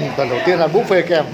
Ừ, đầu tiên là buffet kèm